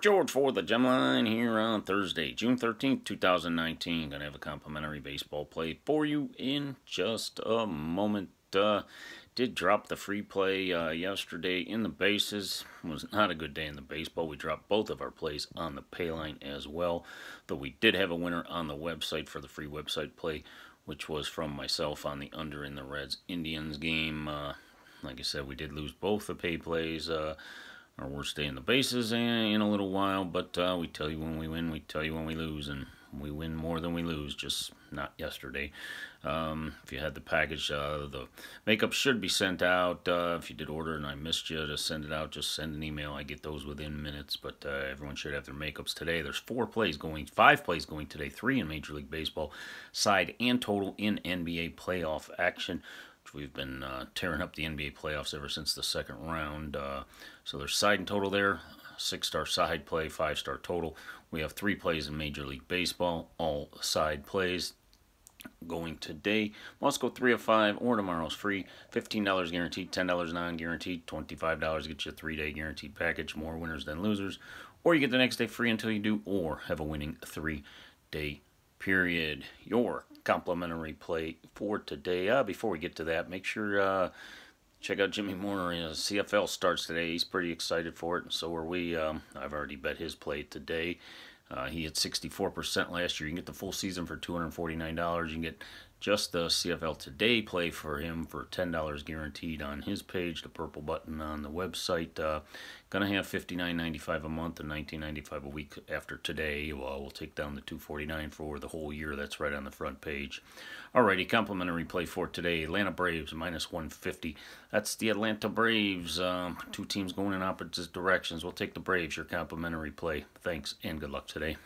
George for the Gemline here on Thursday, June 13th, 2019. Going to have a complimentary baseball play for you in just a moment. Uh, did drop the free play uh, yesterday in the bases. Was not a good day in the baseball. We dropped both of our plays on the pay line as well. Though we did have a winner on the website for the free website play, which was from myself on the under in the Reds Indians game. Uh, like I said, we did lose both the pay plays. Uh, our worst day in the bases in a little while, but uh, we tell you when we win, we tell you when we lose, and we win more than we lose, just not yesterday. Um, if you had the package, uh, the makeup should be sent out. Uh, if you did order and I missed you to send it out, just send an email. I get those within minutes, but uh, everyone should have their makeups today. There's four plays going, five plays going today, three in Major League Baseball, side and total in NBA playoff action. We've been uh, tearing up the NBA playoffs ever since the second round. Uh, so there's side and total there, six star side play, five star total. We have three plays in Major League Baseball, all side plays. Going today, go three of five, or tomorrow's free. $15 guaranteed, $10 non guaranteed, $25 get you a three day guaranteed package. More winners than losers. Or you get the next day free until you do, or have a winning three day period. Your complimentary plate for today. Uh, before we get to that, make sure uh, check out Jimmy Moore. His CFL starts today. He's pretty excited for it, and so are we. Um, I've already bet his play today. Uh, he hit 64% last year. You can get the full season for $249. You can get just the CFL Today play for him for $10 guaranteed on his page, the purple button on the website. Uh, gonna have $59.95 a month and $19.95 a week after today. Well, we'll take down the 249 for the whole year. That's right on the front page. Alrighty, complimentary play for today. Atlanta Braves minus 150. That's the Atlanta Braves. Um, two teams going in opposite directions. We'll take the Braves, your complimentary play. Thanks and good luck today.